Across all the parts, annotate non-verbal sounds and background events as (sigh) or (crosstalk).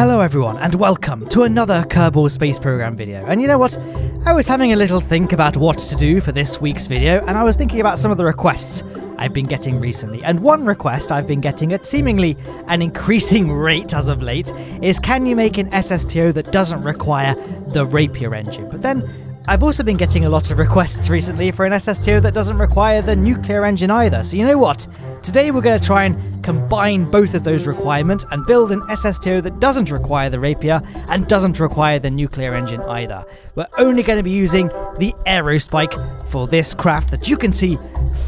Hello everyone and welcome to another Kerbal Space Program video. And you know what? I was having a little think about what to do for this week's video and I was thinking about some of the requests I've been getting recently. And one request I've been getting at seemingly an increasing (laughs) rate as of late is can you make an SSTO that doesn't require the Rapier engine? But then I've also been getting a lot of requests recently for an SSTO that doesn't require the nuclear engine either. So you know what? Today we're going to try and combine both of those requirements and build an SSTO that doesn't require the Rapier and doesn't require the nuclear engine either. We're only going to be using the Aerospike for this craft that you can see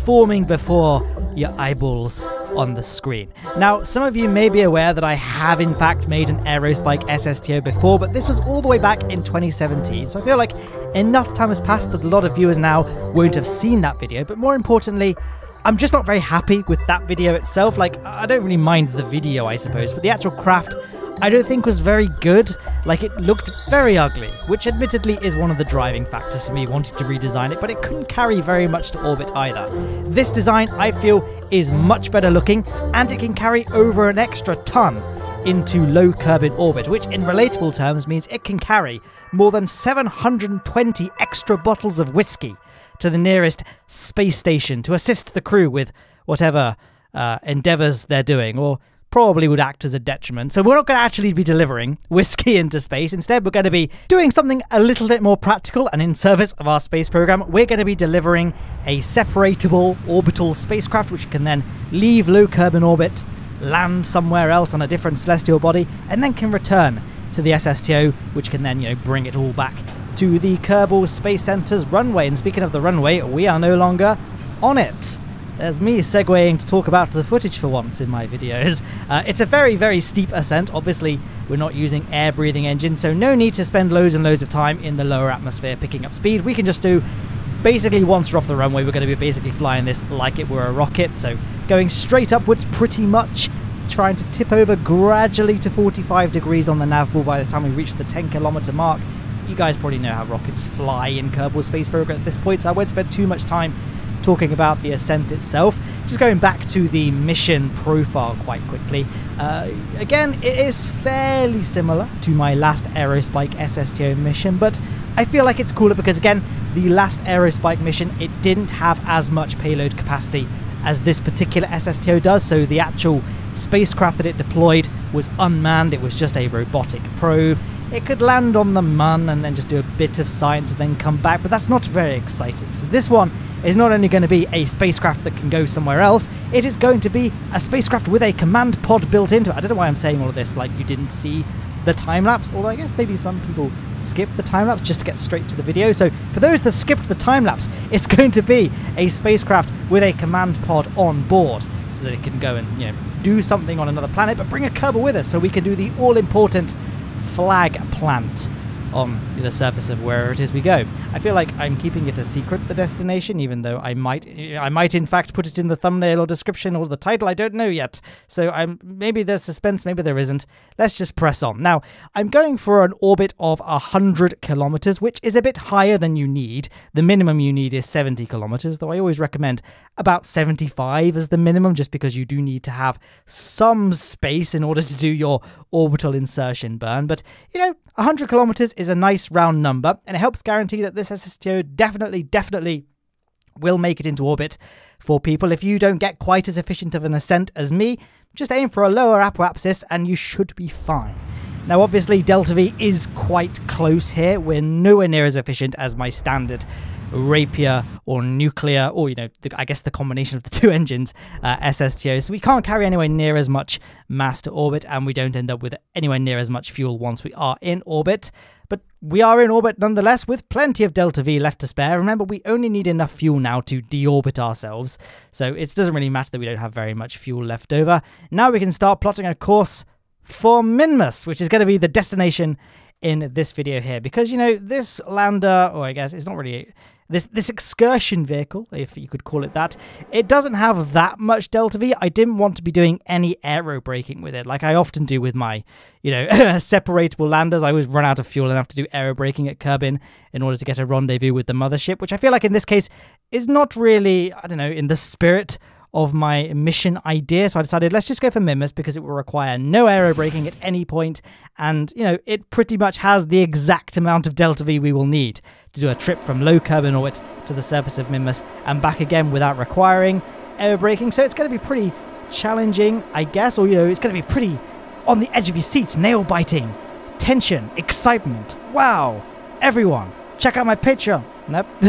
forming before your eyeballs on the screen. Now, some of you may be aware that I have in fact made an Aerospike SSTO before, but this was all the way back in 2017, so I feel like enough time has passed that a lot of viewers now won't have seen that video, but more importantly, I'm just not very happy with that video itself. Like, I don't really mind the video, I suppose, but the actual craft I don't think was very good. Like it looked very ugly, which admittedly is one of the driving factors for me wanting to redesign it, but it couldn't carry very much to orbit either. This design, I feel, is much better looking and it can carry over an extra ton into low Kerbin orbit, which in relatable terms means it can carry more than 720 extra bottles of whiskey to the nearest space station to assist the crew with whatever uh, endeavors they're doing, or probably would act as a detriment. So we're not going to actually be delivering whiskey (laughs) into space. Instead, we're going to be doing something a little bit more practical and in service of our space program. We're going to be delivering a separatable orbital spacecraft which can then leave low Kerbin orbit, land somewhere else on a different celestial body, and then can return to the SSTO, which can then, you know, bring it all back to the Kerbal Space Center's runway. And speaking of the runway, we are no longer on it. There's me segueing to talk about the footage for once in my videos. Uh, it's a very, very steep ascent. Obviously, we're not using air breathing engines, so no need to spend loads and loads of time in the lower atmosphere picking up speed. We can just do basically once we're off the runway, we're going to be basically flying this like it were a rocket. So going straight upwards pretty much, trying to tip over gradually to 45 degrees on the nav ball by the time we reach the 10 kilometer mark. You guys probably know how rockets fly in Kerbal Space Program at this point, so I won't spend too much time talking about the ascent itself. Just going back to the mission profile quite quickly. Uh, again, it is fairly similar to my last Aerospike SSTO mission, but I feel like it's cooler because, again, the last Aerospike mission, it didn't have as much payload capacity as this particular SSTO does, so the actual spacecraft that it deployed was unmanned, it was just a robotic probe. It could land on the Mun and then just do a bit of science and then come back, but that's not very exciting. So this one is not only going to be a spacecraft that can go somewhere else, it is going to be a spacecraft with a command pod built into it. I don't know why I'm saying all of this like you didn't see the time lapse, although I guess maybe some people skip the time lapse just to get straight to the video. So for those that skipped the time lapse, (laughs) it's going to be a spacecraft with a command pod on board so that it can go and you know do something on another planet, but bring a Kerbal with us so we can do the all important flag plant on the surface of wherever it is we go. I feel like I'm keeping it a secret, the destination, even though I might, I might in fact put it in the thumbnail or description or the title. I don't know yet. So I'm maybe there's suspense, maybe there isn't. Let's just press on. Now I'm going for an orbit of hundred kilometers, which is a bit higher than you need. The minimum you need is 70 kilometers, though I always recommend about 75 as the minimum, just because you do need to have some space in order to do your orbital insertion burn. But you know, 100 kilometers is a nice round number, and it helps guarantee that this SSTO definitely, definitely will make it into orbit for people. If you don't get quite as efficient of an ascent as me, just aim for a lower apoapsis and you should be fine. Now, obviously, Delta V is quite close here. We're nowhere near as efficient as my standard Rapier or nuclear, or, you know, the, I guess the combination of the (laughs) two engines, uh, SSTO. So we can't carry anywhere near as much mass to orbit, and we don't end up with anywhere near as much fuel once we are in orbit. But we are in orbit nonetheless with plenty of Delta V left to spare. Remember, we only need enough fuel now to deorbit ourselves, so it doesn't really matter that we don't have very much fuel left over. Now we can start plotting a course for Minmus, which is going to be the destination in this video here because you know this lander or i guess it's not really this this excursion vehicle, if you could call it that, it doesn't have that much delta V. I didn't want to be doing any aero braking with it, like I often do with my, you know, (laughs) separatable landers. I always run out of fuel and have to do aero braking at Kerbin in order to get a rendezvous with the mothership, which I feel like in this case is not really, I don't know, in the spirit of my mission idea. So I decided let's just go for Minmus because it will require no aerobraking at any point, and you know it pretty much has the exact amount of delta V we will need to do a trip from low Kerbin orbit to the surface of Minmus and back again without requiring aerobraking. So it's going to be pretty challenging, I guess, or you know it's going to be pretty on the edge of your seat, nail biting, tension, excitement. Wow, everyone, check out my picture. Nope. (laughs)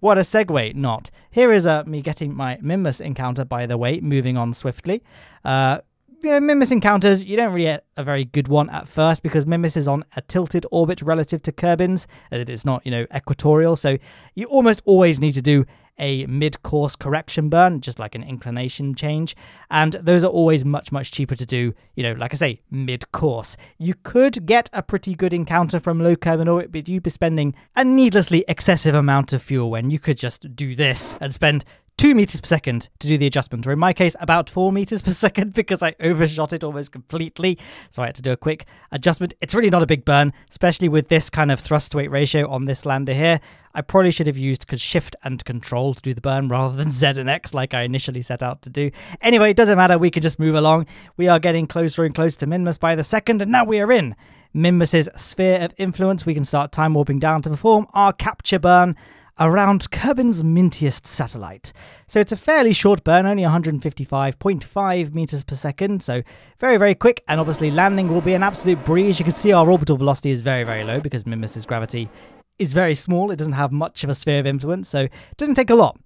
what a segue, not. Here is uh, me getting my Minmus encounter, by the way, moving on swiftly. Uh, you know, Minmus encounters, you don't really get a very good one at first because Minmus is on a tilted orbit relative to Kerbin's. It is not, you know, equatorial. So you almost always need to do a mid course correction burn, just like an inclination change. And those are always much, much cheaper to do, you know, like I say, mid course. You could get a pretty good encounter from low Kerbin orbit, but you'd be spending a needlessly excessive amount of fuel when you could just do this and spend 2 meters per second to do the adjustment, or in my case, about 4 meters per (laughs) second because I overshot it almost completely. So I had to do a quick adjustment. It's really not a big burn, especially with this kind of thrust to weight ratio on this lander here. I probably should have used shift and control to do the burn (laughs) rather than Z and X like I initially set out to do. Anyway, it doesn't matter. We can just move along. We are getting closer and closer to Minmus by the second, and now we are in Minmus's sphere of influence. We can start time warping down to perform our capture burn around Kerbin's mintiest satellite. So it's a fairly short burn, only 155.5 meters per second, so very, very quick, and obviously landing will be an absolute breeze. You can see our orbital velocity is very, very low because Minmus's gravity is very small. It doesn't have much of a sphere of influence, so it doesn't take a lot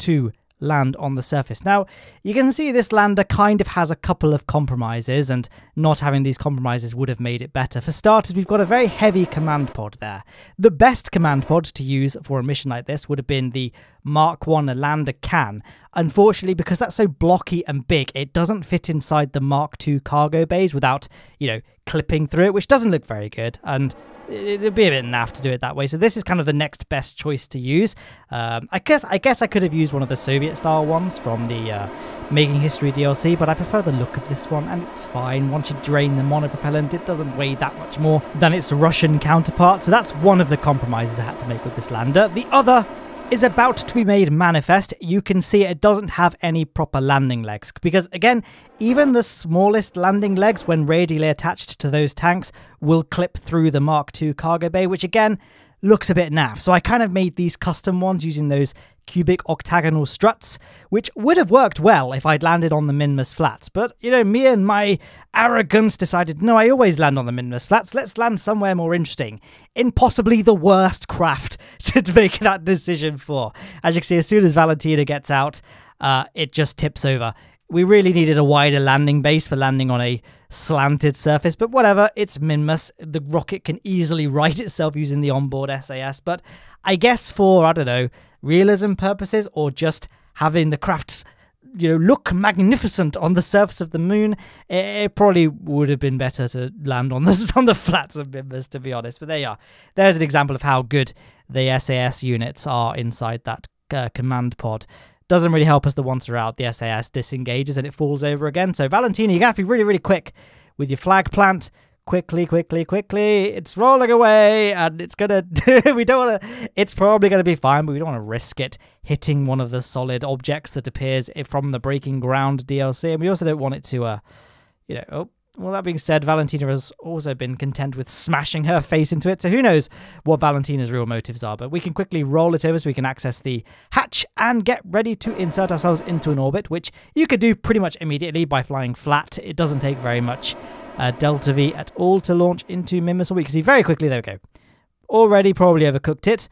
to land on the surface. Now, you can see this lander kind of has a couple of compromises, and not having these compromises would have made it better. For starters, we've got a very heavy command pod there. The best command pod to use for a mission like this would have been the Mark 1 lander can. Unfortunately, because that's so blocky and big, it doesn't fit inside the Mark 2 cargo bays without, you know, clipping through it, which doesn't look very good. And it'd be a bit naff to do it that way. So this is kind of the next best choice to use. Um, I guess I guess I could have used one of the Soviet style ones from the uh, Making History DLC, but I prefer the look of this one, and it's fine. Once you drain the monopropellant, it doesn't weigh that much more than its Russian counterpart. So that's one of the compromises I had to make with this lander. The other is about to be made manifest, you can see it doesn't have any proper landing legs. Because again, even the smallest landing legs, when radially attached to those tanks, will clip through the Mark II cargo bay, which again, looks a bit naff. So I kind of made these custom ones using those cubic octagonal struts, which would have worked well if I'd landed on the Minmus flats. But, you know, me and my arrogance decided, no, I always land on the Minmus flats. Let's land somewhere more interesting, in possibly the worst craft to make that decision for. As you can see, as soon as Valentina gets out, uh, it just tips over. We really needed a wider landing base for landing on a slanted surface, but whatever, it's Minmus. The rocket can easily (laughs) right itself using the onboard SAS, but I guess for, I don't know, realism purposes or just having the crafts you know look magnificent on the surface of the moon it, probably would have been better to land on the (laughs) on the flats of Minmus to be honest but there you are there's an example of how good the SAS units are inside that uh, command pod doesn't really help us the once we're out, the SAS disengages and it falls over again. So Valentina, you're to have to be really, really quick with your flag plant. Quickly, quickly, quickly. It's rolling away and it's to... (laughs) we don't want to... It's probably to be fine, but we don't want to risk it hitting one of the solid objects that appears from the Breaking Ground DLC. And we also don't want it to... uh, You know... Oh, well, that being said, Valentina has also been content with smashing her face into it, so who knows what Valentina's real motives are. But we can quickly roll it over so we can access the hatch and get ready to insert ourselves into an orbit, which you could do pretty much immediately by flying flat. It doesn't take very much uh, Delta V at all to launch into Minmus, or we can see very quickly, there we go. Already probably overcooked it.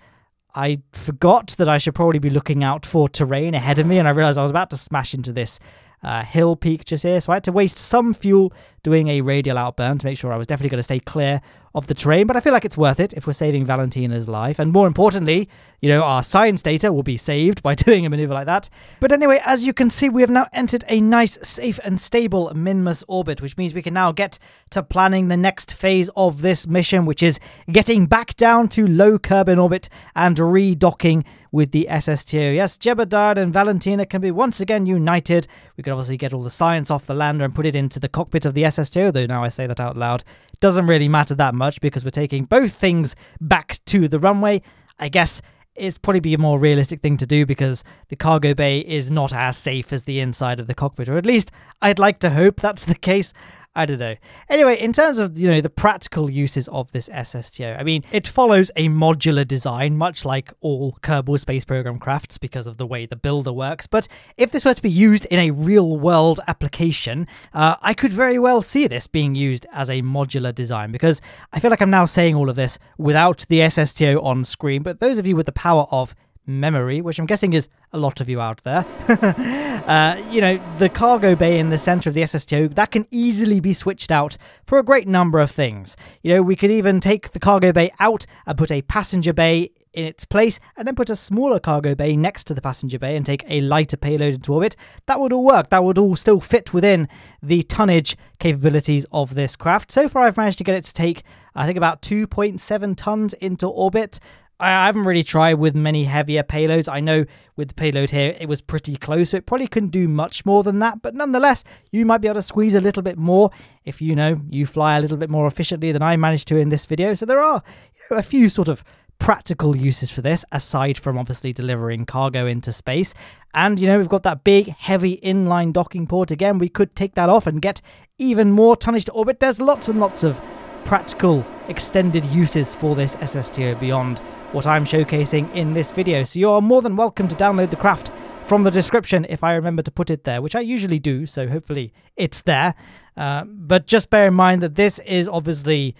I forgot that I should probably be looking out for terrain ahead of me, and I realized I was about to smash into this uh, hill peak just here. So I had to waste some fuel doing a radial outburn to make sure I was definitely going to stay clear of the terrain, but I feel like it's worth it if we're saving Valentina's life. And more importantly, you know, our science data will be saved by (laughs) doing a maneuver like that. But anyway, as you can see, we have now entered a nice, safe, and stable Minmus orbit, which means we can now get to planning the next phase of this mission, which is getting back down to low Kerbin orbit and redocking with the SSTO. Yes, Jebediah and Valentina can be once again united. We can obviously get all the science off the lander and put it into the cockpit of the SSTO, though now I say that out loud, doesn't really matter that much because we're taking both things back to the runway. I guess it's probably be a more realistic thing to do because the cargo bay is not as safe as the inside of the cockpit, or at least I'd like to hope that's the case. I don't know. Anyway, in terms of you know the practical uses of this SSTO, I mean it follows a modular design, much like all Kerbal Space Program crafts because of the way the builder works. But if this were to be used in a real world application, uh, I could very well see this being used as a modular design because I feel like I'm now saying all of this without the SSTO on screen. But those of you with the power of memory, which I'm guessing is a lot of you out there. (laughs) uh, you know, the cargo bay in the center of the SSTO, that can easily be switched out for a great number of things. You know, we could even take the cargo bay out and put a passenger bay in its place and then put a smaller cargo bay next to the passenger bay and take a lighter payload into orbit. That would all work. That would all still fit within the tonnage capabilities of this craft. So far, I've managed to get it to take, I think, about 2.7 tons into orbit. I haven't really tried with many heavier payloads. I know with the payload here, it was pretty close, so it probably couldn't do much more than that. But nonetheless, you might be able to squeeze a little bit more if you know you fly a little bit more efficiently than I managed to in this video. So there are you know, a few sort of practical uses for this, aside from obviously delivering cargo into space. And, you know, we've got that big, heavy inline docking port again. We could take that off and get even more tonnage to orbit. There's lots and lots of practical extended uses for this SSTO beyond what I'm showcasing in this video. So you're more than welcome to download the craft from the description if I remember to put it there, which I usually do, so hopefully it's there. Uh, but just bear in mind that this is obviously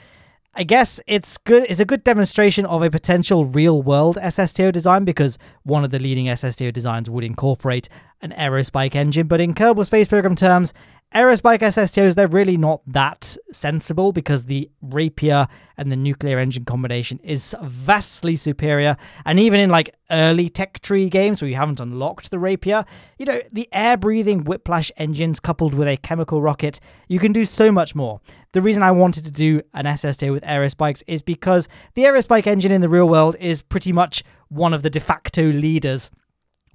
I guess it's good. It's a good demonstration of a potential real-world SSTO design because one of the leading SSTO designs would incorporate an aerospike engine. But in Kerbal Space Program terms, Aerospike SSTOs, they're really not that sensible because the Rapier and the nuclear engine combination is vastly superior. And even in like early tech tree games where you haven't unlocked the Rapier, you know, the air breathing whiplash engines coupled with a chemical rocket, you can do so much more. The reason I wanted to do an SSTO with Aerospikes is because the Aerospike engine in the real world is pretty much one of the de facto leaders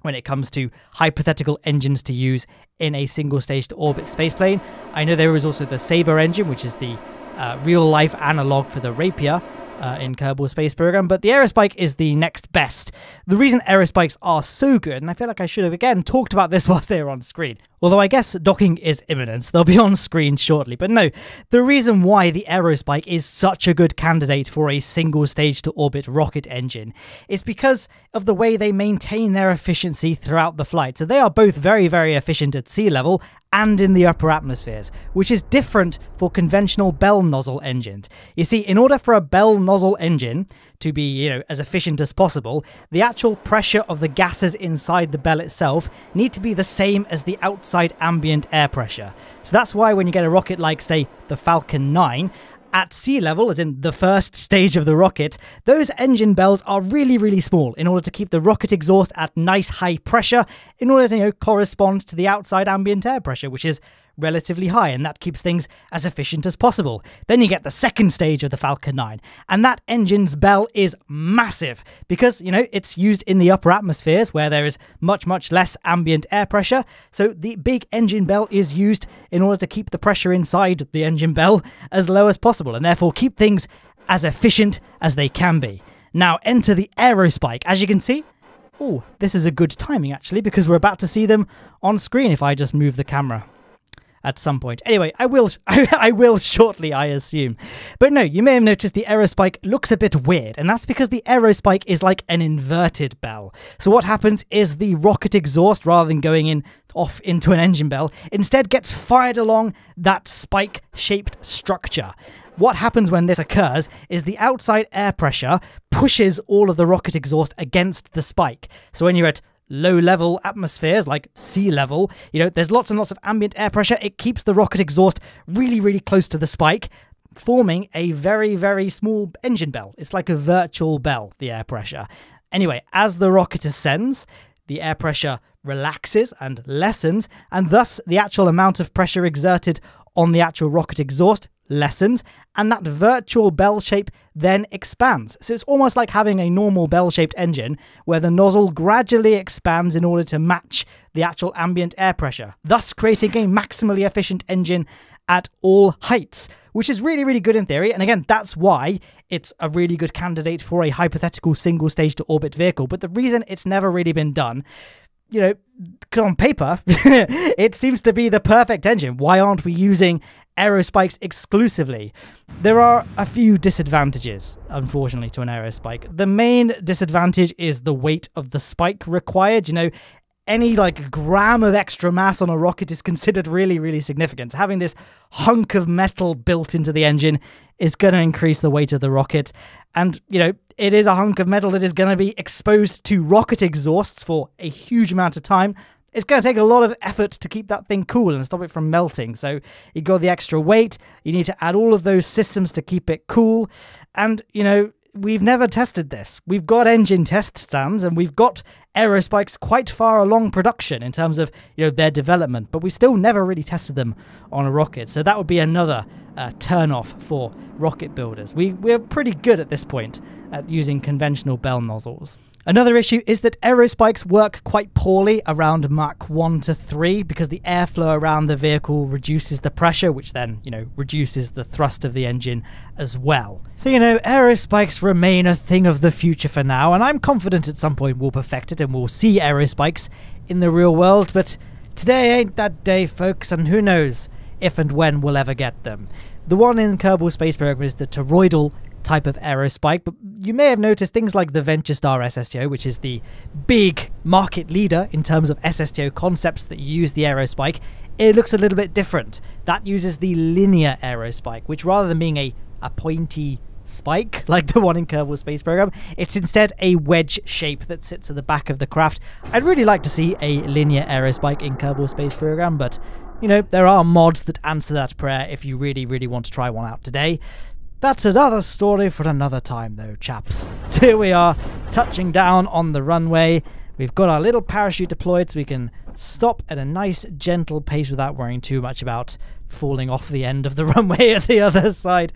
when it comes to hypothetical engines to use in a single stage to orbit spaceplane. I know there is also the Sabre engine, which is the uh, real life analog for the Rapier, uh, in Kerbal Space Program, but the Aerospike is the next best. The reason Aerospikes are so good, and I feel like I should have again talked about this (laughs) whilst they were on screen, although I guess docking is imminent, they'll be (laughs) on screen shortly, but no, the reason why the Aerospike is such a good candidate for a single stage to orbit rocket engine is because of the way they maintain their efficiency throughout the flight. So they are both very, very efficient at sea level and in the upper atmospheres, which is different for conventional Bell nozzle engines. You see, in order for a Bell nozzle engine to be, you know, as efficient as possible, the actual pressure of the gases inside the bell itself need to be the same as the outside ambient air pressure. So that's why when you get a rocket like, say, the Falcon 9, at sea level, as in the first (laughs) stage of the rocket, those engine bells are really, really small in order to keep the rocket exhaust at nice high pressure in order to you know, correspond to the outside ambient air pressure, which is relatively high, and that keeps things as efficient as possible. Then you get the second stage of the Falcon 9, and that engine's bell is massive because, you know, it's used in the upper atmospheres where there is much, much less ambient air pressure. So the big engine bell is used in order to keep the pressure inside the engine bell as low as possible, and therefore keep things as efficient as they can be. Now enter the Aerospike. As you can see, oh, this is a good timing actually because we're about to see them on screen if I just move the camera at some point. Anyway, I will (laughs) I, will shortly, I assume. But no, you may have noticed the aerospike looks a bit weird, and that's because the aerospike is like an inverted bell. So what happens is the rocket exhaust, rather than going in off into an engine bell, instead gets fired along that spike-shaped structure. What happens when this occurs is the outside air pressure pushes all of the rocket exhaust against the spike. So when you're at low level atmospheres like sea level, you know, there's lots and lots of ambient air pressure. It keeps the rocket exhaust really, really close to the spike, forming a very, very small engine bell. It's like a virtual bell, the air pressure. Anyway, as the rocket ascends, the air pressure relaxes and lessens, and thus the actual amount of pressure exerted on the actual rocket exhaust lessens, and that virtual bell shape then expands. So it's almost like having a normal bell shaped engine where the nozzle gradually expands in order to match the actual ambient air pressure, thus creating a maximally efficient engine at all heights, which is really, really good in theory. And again, that's why it's a really good candidate for a hypothetical single stage to orbit vehicle. But the reason it's never really been done you know, on paper, (laughs) it seems to be the perfect engine. Why aren't we using aerospikes exclusively? There are a few disadvantages, unfortunately, to an aerospike. The main disadvantage is the weight of the spike required. You know, any like gram of extra mass on a rocket is considered really, really significant. Having this hunk of metal built into the engine is going to increase the weight of the rocket. And, you know, it is a hunk of metal that is going to be exposed to rocket exhausts for a huge amount of time. It's going to take a lot of effort to keep that thing cool and stop it from melting. So you got the extra weight. You need to add all of those systems to keep it cool. And, you know, we've never tested this. We've got engine test stands and we've got aerospikes quite far along production in terms of you know their development, but we still never really tested them on a rocket. So that would be another uh, turn off for rocket builders. We we're pretty good at this point at using conventional bell nozzles. Another issue is that aerospikes work quite poorly around Mach 1 to 3 because the airflow around the vehicle reduces the pressure, which then, you know, reduces the thrust of the engine as well. So, you know, aerospikes remain a thing of the future for now, and I'm confident at some point we'll perfect it and we'll see aerospikes in the real world, but today ain't that day, folks, and who knows if and when we'll ever get them. The one in Kerbal Space Program is the toroidal type of aerospike, but you may have noticed things like the VentureStar SSTO, which is the big market leader in terms of SSTO concepts that use the aerospike. It looks a little bit different. That uses the linear aerospike, which rather than being a, a pointy spike (laughs) like the one in Kerbal Space Program, it's instead a wedge shape that sits at the back of the craft. I'd really like to see a linear aerospike in Kerbal Space Program, but you know, there are mods that answer that prayer if you really, really want to try one out today. That's another story for another time, though, chaps. (laughs) Here we are, touching down on the runway. We've got our little parachute deployed so we can stop at a nice, gentle pace without worrying too much about falling off the end of the (laughs) runway at the other side.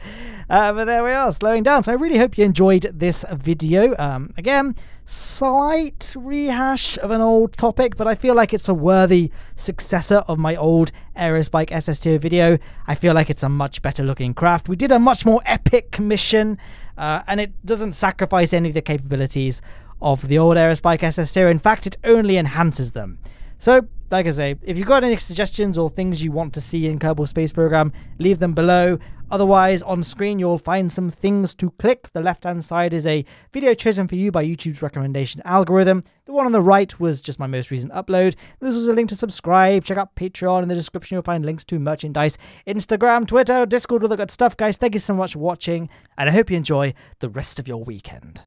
Uh, but there we are, slowing down. So I really hope you enjoyed this video. Um, again, slight rehash of an old topic, but I feel like it's a worthy successor of my old Aerospike SSTO video. I feel like it's a much better looking craft. We did a much more epic mission, uh, and it doesn't sacrifice any of the capabilities of the old Aerospike SSTO. In fact, it only enhances them. So, like I say, if you've got any suggestions or things you want to see in Kerbal Space Program, leave them below. Otherwise, on screen, you'll find some things to click. The left hand side is a video chosen for you by YouTube's recommendation algorithm. The one on the right was just my most recent upload. This is a link to subscribe. Check out Patreon. In the description, you'll find links to merchandise, Instagram, Twitter, Discord, all the good stuff, guys. Thank you so much for watching, and I hope you enjoy the rest of your weekend.